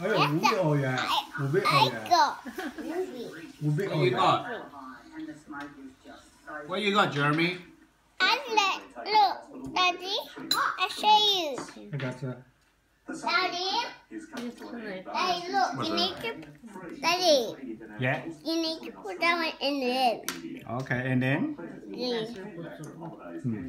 아유 무비 어야 무비 어야 무비 어야 What you got? What you got, Jeremy? And look, look, Daddy, I show you. I got that. Daddy, Daddy, look, you need to, Daddy. Yeah. You need to put that one in the end. Okay, and then? Yeah. Hmm.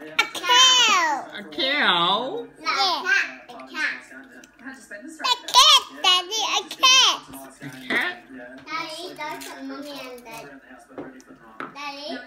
A cow. A cow? Yeah. A cat. A cat, Daddy. A cat. A cat? Daddy, that's what mommy and Daddy. Daddy.